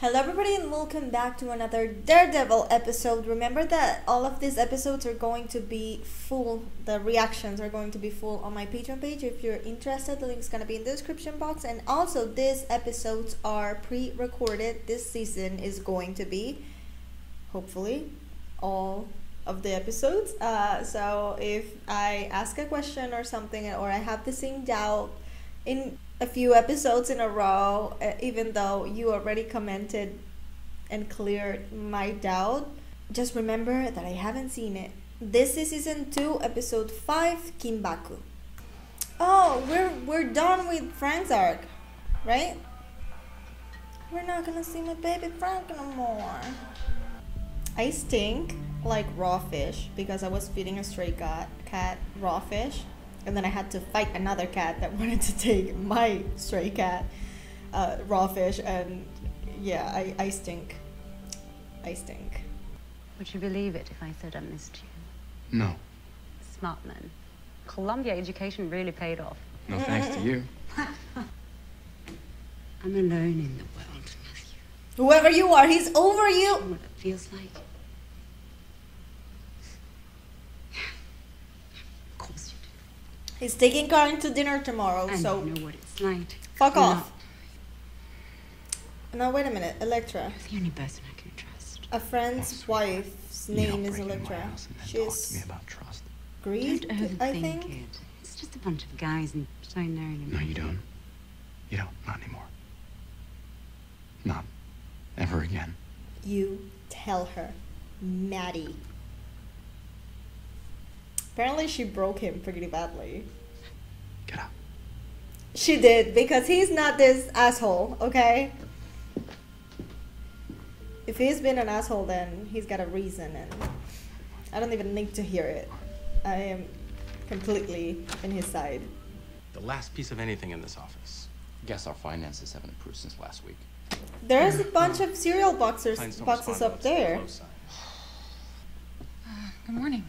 Hello, everybody, and welcome back to another Daredevil episode. Remember that all of these episodes are going to be full, the reactions are going to be full on my Patreon page. If you're interested, the link's going to be in the description box. And also, these episodes are pre recorded. This season is going to be, hopefully, all of the episodes. Uh, so if I ask a question or something, or I have the same doubt in a few episodes in a row, uh, even though you already commented and cleared my doubt, just remember that I haven't seen it. This is season 2, episode 5, Kinbaku. Oh, we're we're done with Frank's arc, right? We're not gonna see my baby Frank no more. I stink like raw fish because I was feeding a stray cat, cat raw fish and then I had to fight another cat that wanted to take my stray cat, uh, raw fish, and yeah, I, I stink. I stink. Would you believe it if I said I missed you? No. Smart man. Columbia education really paid off. No thanks to you. I'm alone in the world, Matthew. Whoever you are, he's over You you. what it feels like? Of course you He's taking Karen to dinner tomorrow, do. And so you know what it's like. fuck I'm off. Now wait a minute, Elektra. not the only person I can trust. A friend's sweetheart, wife's You name is break into Elektra. house and then talk to me about trust. Greed, overthink I think. it. It's just a bunch of guys and don't know. No, you don't. You don't. Not anymore. Not ever again. You tell her, Maddie. Apparently, she broke him pretty badly. Get out. She did because he's not this asshole, okay? If he's been an asshole, then he's got a reason, and I don't even need to hear it. I am completely in his side. The last piece of anything in this office. Guess our finances haven't improved since last week. There's a bunch of cereal boxers, boxes up well the there. Good morning.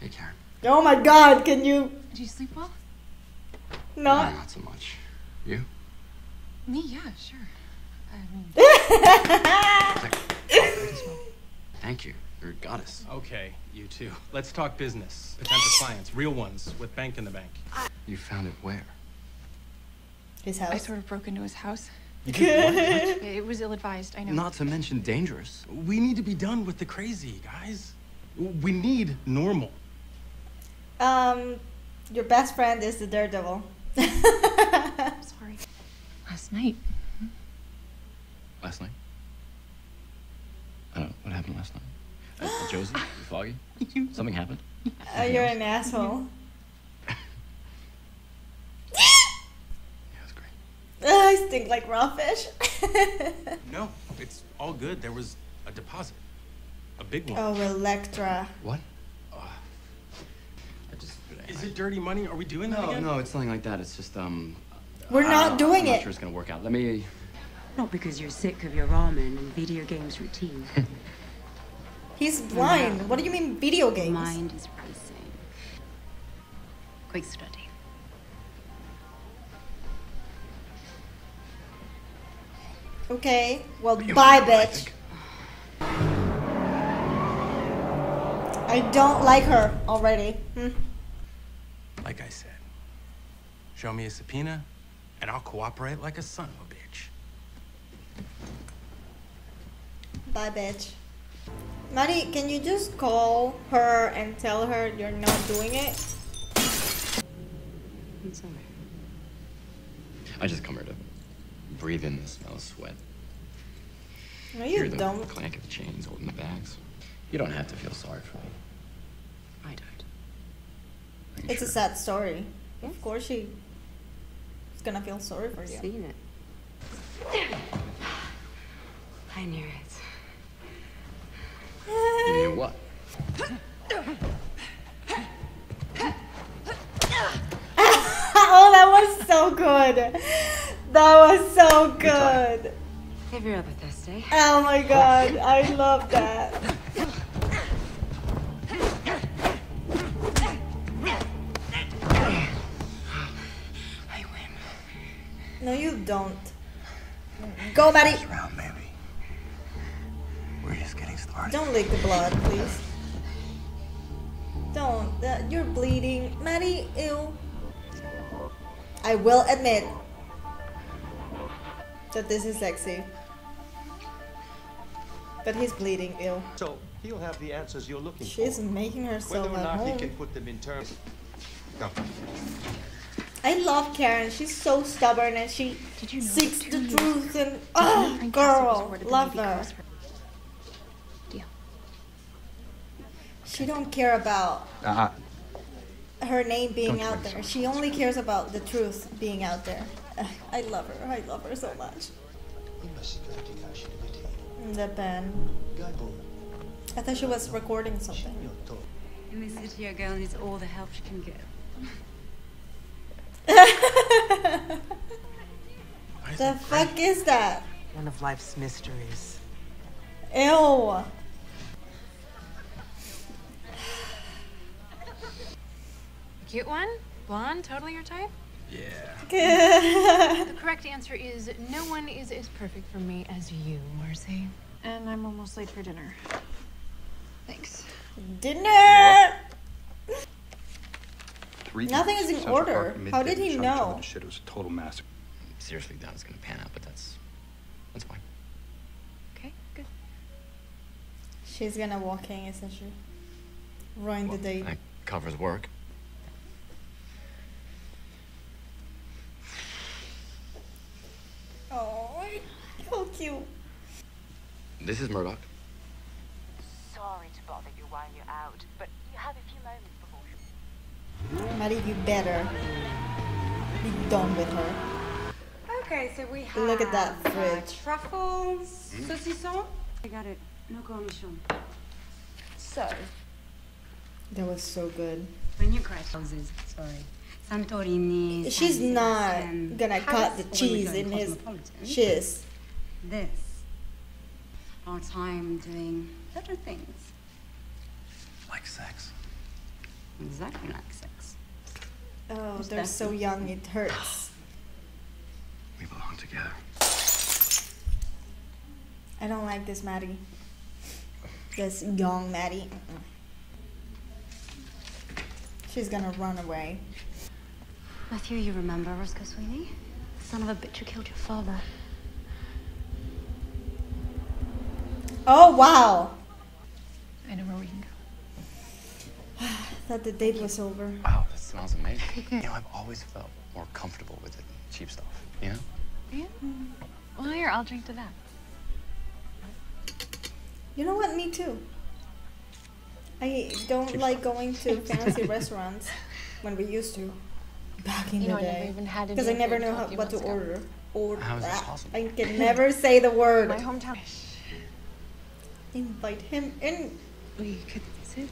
Hey, Karen. Oh my god, can you Did you sleep well? not? Not so much. You? Me, yeah, sure. I mean, Thank you. You're a goddess. Okay, you too. Let's talk business. Potential clients, real ones, with bank in the bank. You found it where? His house. I sort of broke into his house. You what? It was ill-advised, I know. Not to mention dangerous. We need to be done with the crazy, guys. We need normal. Um, your best friend is the daredevil. Sorry. Last night, Last night? I don't know. What happened last night? At, at Josie? Foggy? Something happened? Uh, you're an asshole. Yeah, it was great. I stink like raw fish. No, it's all good. There was a deposit. A big one. oh, Elektra. What? I just. Is it dirty money? Are we doing that No, again? no, it's nothing like that. It's just, um. We're not I- not I'm doing not it. sure it's gonna work out. Let me. Not because you're sick of your ramen and video games routine. He's blind. What do you mean video Your games? mind is racing. Quick study. Okay. Well, You bye, wanna know what I bitch. I don't like her already. Hmm. Like I said, show me a subpoena, and I'll cooperate like a son of a bitch. Bye, bitch. Maddie, can you just call her and tell her you're not doing it? I'm sorry. I just come here to breathe in the smell of sweat. No, Hear you the don't. clank of the chains holding the bags. You don't have to feel sorry for me. I don't. Are you It's a sad story. Of course, she is gonna feel sorry for you. Seen it. I knew it. You knew what? oh, that was so good. That was so good. Every other Thursday. Oh my god, I love that. I win. No, you don't. Go, Maddie. Around, baby. body. Don't lick the blood, please. Don't. Uh, you're bleeding. Maddie, ew. I will admit that this is sexy. But he's bleeding, ew. So he'll have the answers you're looking for. She's for. making herself Whether or at not he can put them in terms. Come. I love Karen. She's so stubborn and she Did you know seeks the two years truth and oh, Frank girl, love Navy her. Cross for- Deal. She don't care about Uh, her name being Don't out there. son. She only cares about the truth being out there. I love her. I love her so much. The pen. I thought she was recording something. In this city, a girl needs all the help she can get. The fuck is that? One of life's mysteries. Ew. Cute one? Blonde? Totally your type? Yeah. The correct answer is no one is as perfect for me as you, Marcy. And I'm almost late for dinner. Thanks. Dinner. Three Nothing is in Central order. Park, How did he shot know? Shit, it was a total massacre. Seriously, that was gonna pan out, but that's that's fine. Okay, good. She's gonna walk in isn't essentially. Ruin the date. That covers work. Oh, how cute. This is Murdock. Sorry to bother you while you're out, but you have a few moments before Maddie, you better be done with her. Okay, so we have Look at that uh, fridge. truffles, saucisson. I got it. No cornichon. So, That was so good. when you crash houses, sorry. Santorini. She's not gonna cut the or when we cheese in his Cosmopolitan. shiz. This. Our time doing better things. Like sex. Exactly like sex. Oh, Who's they're that? so young, it hurts. We belong together. I don't like this Maddie. This young Maddie. She's gonna run away. Matthew, you remember Roscoe Sweeney? The son of a bitch who killed your father. Oh wow! I know where we can go. Thought the date was over. Wow, that smells amazing. you know, I've always felt more comfortable with it cheap stuff. You know? Yeah? Well, here, I'll drink to that. You know what? Me too. I don't like going to fancy restaurants when we used to. Back in You the I never day. Because I never food knew how, what to ago. order. Order. How is this Ah, possible? I can never say the word. My hometown. Invite him in. We could sit.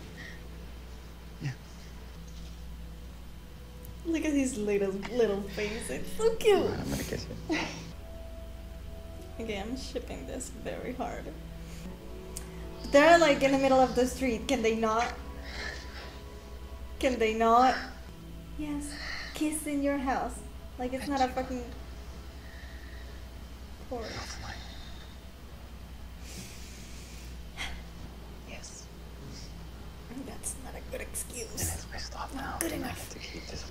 Look at his little little face. It's so cute. Ah, I'm gonna kiss you. Okay, I'm shipping this very hard. They're like in the middle of the street. Can they not? Can they not? Yes. Kiss in your house. Like it's not a fucking porch. Yes. That's not a good excuse. It's my stop now. good I enough. get to keep this.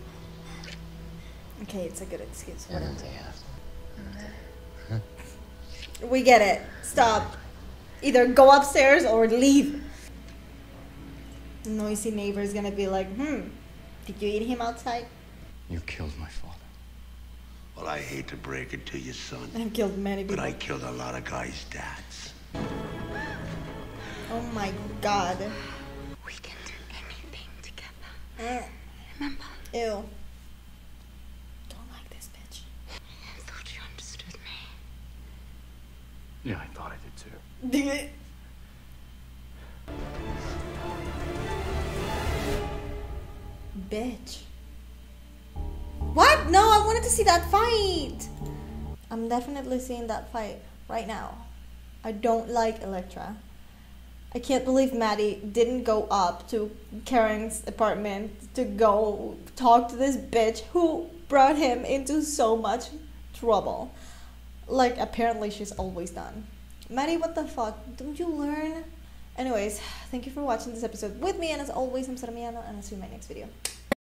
Okay, it's a good excuse. And Whatever. then they have We get it. Stop. Either go upstairs or leave. Noisy neighbor is gonna be like, hmm, did you eat him outside? You killed my father. Well, I hate to break it to you, son, I've killed many but. I killed a lot of guys' dads. Oh my god. We can do anything together. Mm. Remember? Ew. Don't like this bitch. I thought you understood me. Yeah, I thought I did too. bitch. What? No, I wanted to see that fight. I'm definitely seeing that fight right now. I don't like Elektra. I can't believe Maddie didn't go up to Karen's apartment to go talk to this bitch who brought him into so much trouble. Like, apparently, she's always done. Maddie, what the fuck? Don't you learn? Anyways, thank you for watching this episode with me, and as always, I'm Sora Miyano, and I'll see you in my next video.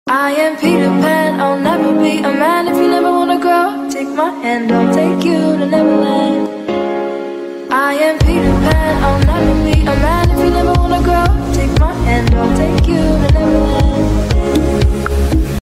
I am Peter Pan, I'll never be a man if you never wanna grow. Take my hand, I'll take you to Neverland. I am Peter Pan, I'll never be a man if you never wanna grow. Take my hand, I'll take you to Neverland.